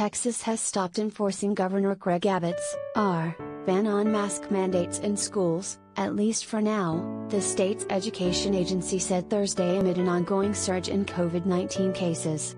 Texas has stopped enforcing Governor Greg Abbott's R ban on mask mandates in schools, at least for now, the state's education agency said Thursday amid an ongoing surge in COVID 19 cases.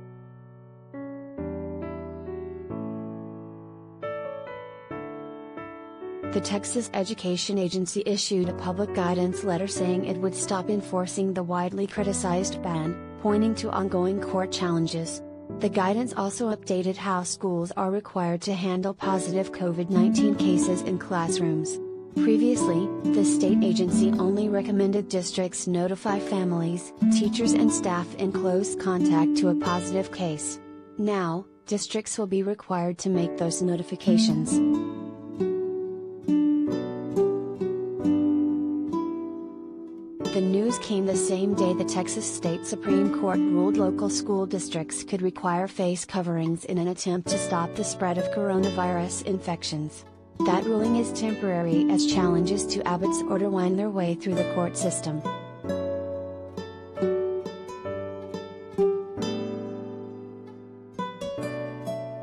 The Texas Education Agency issued a public guidance letter saying it would stop enforcing the widely criticized ban, pointing to ongoing court challenges. The guidance also updated how schools are required to handle positive COVID 19 cases in classrooms. Previously, the state agency only recommended districts notify families, teachers, and staff in close contact to a positive case. Now, districts will be required to make those notifications. News came the same day the Texas State Supreme Court ruled local school districts could require face coverings in an attempt to stop the spread of coronavirus infections. That ruling is temporary as challenges to Abbott's order wind their way through the court system.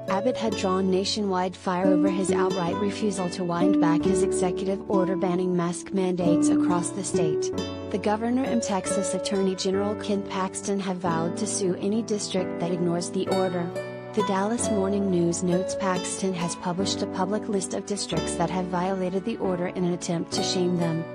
Abbott had drawn nationwide fire over his outright refusal to wind back his executive order banning mask mandates across the state. The governor and Texas Attorney General Ken Paxton have vowed to sue any district that ignores the order. The Dallas Morning News notes Paxton has published a public list of districts that have violated the order in an attempt to shame them.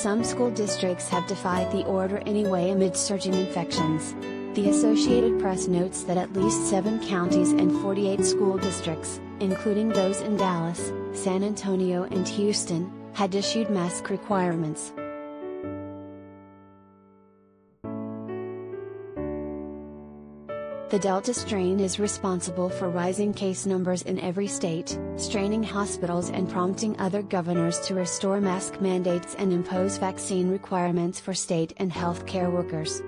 Some school districts have defied the order anyway amid surging infections. The Associated Press notes that at least seven counties and 48 school districts, including those in Dallas, San Antonio, and Houston, had issued mask requirements. The Delta strain is responsible for rising case numbers in every state, straining hospitals and prompting other governors to restore mask mandates and impose vaccine requirements for state and healthcare workers.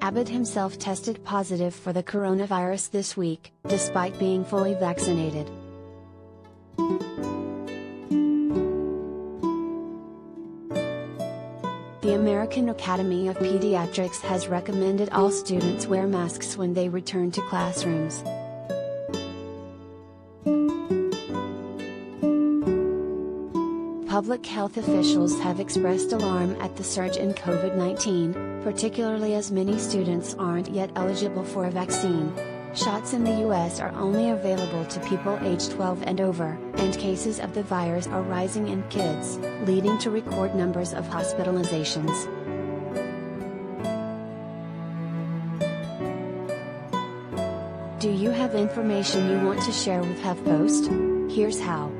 Abbott himself tested positive for the coronavirus this week, despite being fully vaccinated. The American Academy of Pediatrics has recommended all students wear masks when they return to classrooms. Public health officials have expressed alarm at the surge in COVID 19, particularly as many students aren't yet eligible for a vaccine. Shots in the US are only available to people age 12 and over, and cases of the virus are rising in kids, leading to record numbers of hospitalizations. Do you have information you want to share with HuffPost? Here's how.